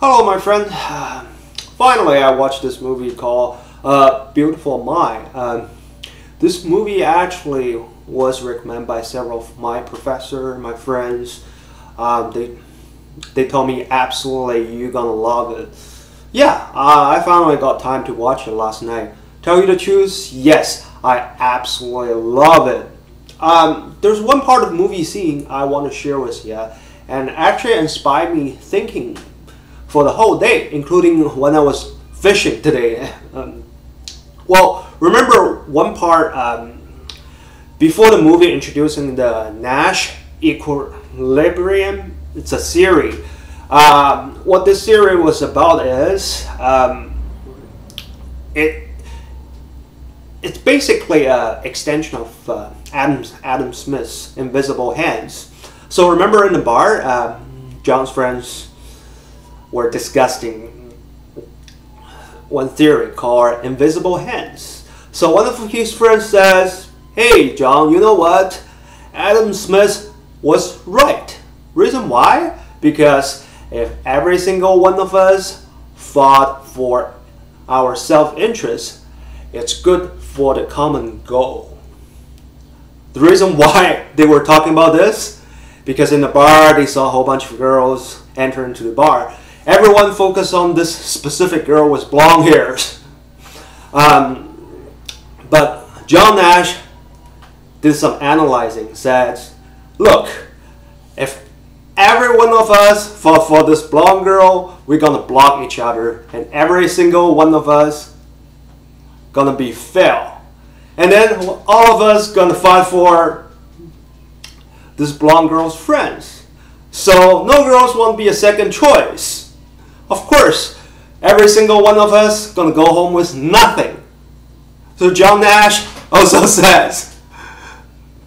Hello, my friend. Finally, I watched this movie called uh, Beautiful Mind. Um, this movie actually was recommended by several of my professor, my friends. Um, they they told me absolutely you're gonna love it. Yeah, uh, I finally got time to watch it last night. Tell you the truth, yes, I absolutely love it. Um, there's one part of movie scene I want to share with you, and actually inspired me thinking for the whole day, including when I was fishing today. Um, well, remember one part um, before the movie introducing the Nash equilibrium. It's a theory. Um, what this theory was about is um, it. It's basically an extension of uh, Adam Adam Smith's Invisible Hands. So remember in the bar, uh, John's friends were discussing one theory called invisible hands. So one of his friends says, Hey John, you know what? Adam Smith was right. Reason why? Because if every single one of us fought for our self-interest, it's good for the common goal. The reason why they were talking about this, because in the bar they saw a whole bunch of girls enter into the bar everyone focused on this specific girl with blonde hairs. Um, but John Nash did some analyzing, said, look, if every one of us fought for this blonde girl, we're gonna block each other, and every single one of us gonna be fail. And then all of us gonna fight for this blonde girl's friends. So no girls won't be a second choice. Of course, every single one of us gonna go home with nothing. So John Nash also says,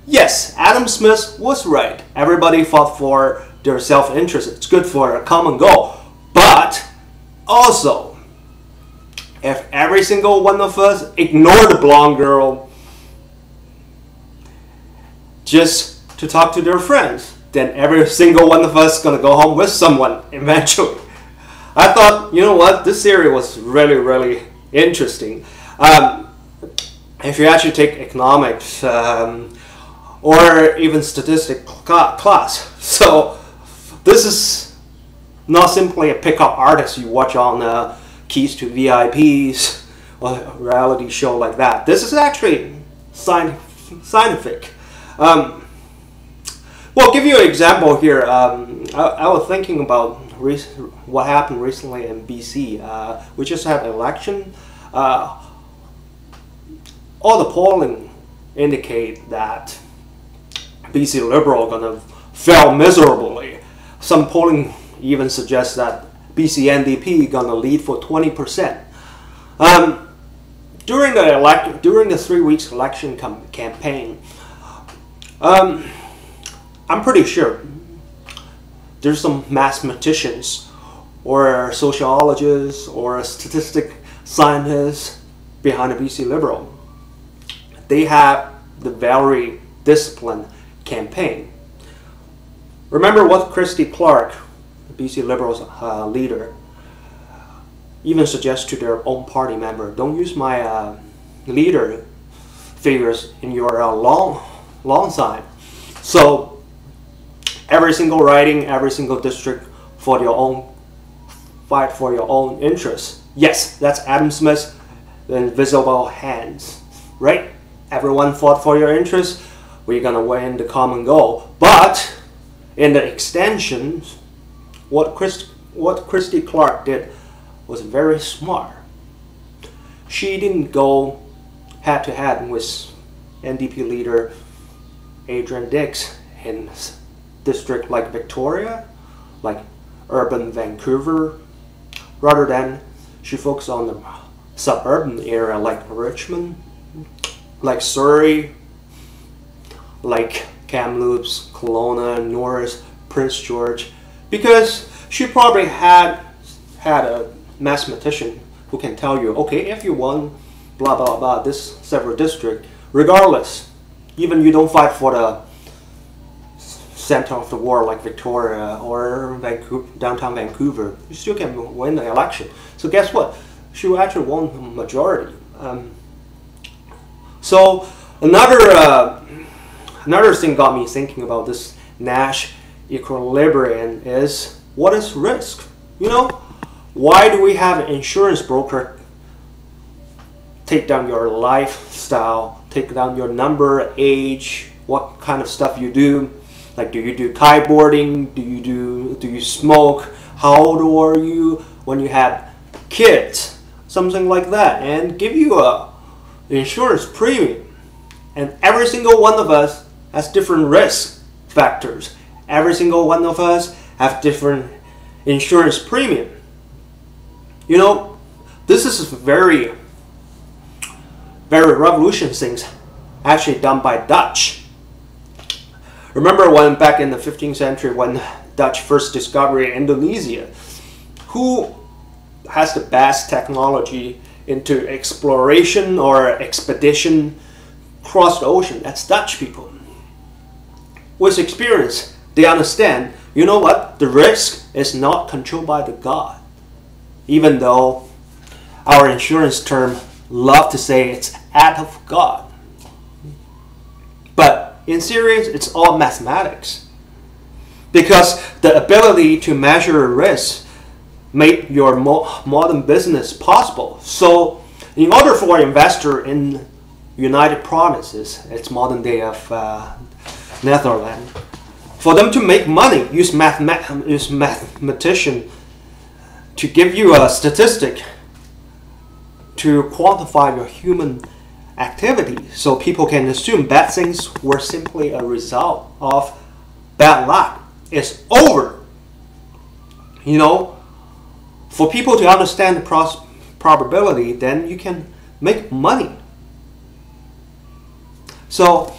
yes, Adam Smith was right. Everybody fought for their self-interest. It's good for a common goal. But also, if every single one of us ignore the blonde girl just to talk to their friends, then every single one of us gonna go home with someone eventually. I thought, you know what, this theory was really, really interesting. Um, if you actually take economics um, or even statistics class, so this is not simply a pickup artist you watch on uh, Keys to VIPs or reality show like that. This is actually scientific. Um, well, I'll give you an example here. Um, I, I was thinking about what happened recently in BC. Uh, we just had an election. Uh, all the polling indicate that BC Liberal to fail miserably. Some polling even suggests that BC NDP to lead for 20%. Um, during the elect during the three weeks election campaign, um, I'm pretty sure there's some mathematicians or sociologists or statistic scientists behind the BC Liberal. They have the very disciplined campaign. Remember what Christy Clark, the BC Liberals uh, leader, even suggests to their own party member, don't use my uh, leader figures in your uh, long, long sign. So every single riding, every single district for your own fight for your own interests. Yes, that's Adam Smith's invisible hands, right? Everyone fought for your interests. We're gonna win the common goal. But in the extensions, what Chris, what Christy Clark did was very smart. She didn't go head to head with NDP leader Adrian Dix in district like Victoria, like urban Vancouver, rather than she focuses on the suburban area like Richmond, like Surrey, like Kamloops, Kelowna, Norris, Prince George, because she probably had had a mathematician who can tell you, okay, if you won blah blah blah this several district, regardless, even you don't fight for the center of the world like Victoria or Vancouver, downtown Vancouver, you still can win the election. So guess what? She actually won the majority. Um, so another uh, another thing got me thinking about this Nash equilibrium is what is risk? You know, why do we have an insurance broker take down your lifestyle, take down your number, age, what kind of stuff you do? Like, do you do kiteboarding? Do you do do you smoke? How old are you when you have kids? Something like that, and give you a insurance premium. And every single one of us has different risk factors. Every single one of us have different insurance premium. You know, this is very, very revolution things actually done by Dutch. Remember when back in the 15th century when Dutch first discovered Indonesia, who has the best technology into exploration or expedition across the ocean? That's Dutch people. With experience, they understand, you know what, the risk is not controlled by the God even though our insurance term love to say it's out of God. In series, it's all mathematics. Because the ability to measure risk made your mo modern business possible. So in order for an investor in United Provinces, it's modern day of uh, Netherlands, for them to make money, use, math use mathematician to give you a statistic to quantify your human activity so people can assume bad things were simply a result of bad luck. It's over. You know, for people to understand the probability, then you can make money. So,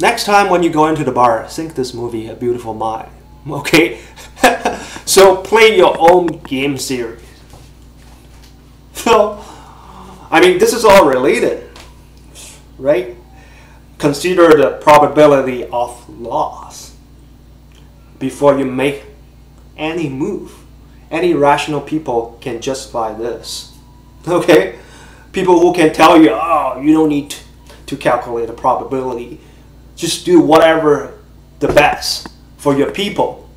next time when you go into the bar, think this movie, A Beautiful Mind. Okay? So play your own game series. So, I mean, this is all related, right? Consider the probability of loss before you make any move. Any rational people can justify this. Okay? People who can tell you, oh, you don't need to calculate the probability. Just do whatever the best for your people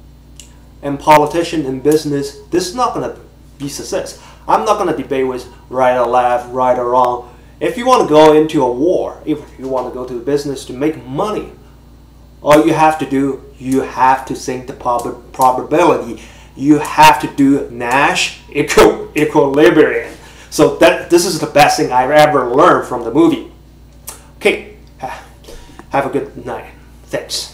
and politician and business, this is not going to be success. I'm not going to debate with right or left, right or wrong. If you want to go into a war, if you want to go to business to make money, all you have to do, you have to think the prob probability. You have to do Nash equi equilibrium. So that this is the best thing I've ever learned from the movie. Okay, have a good night. Thanks.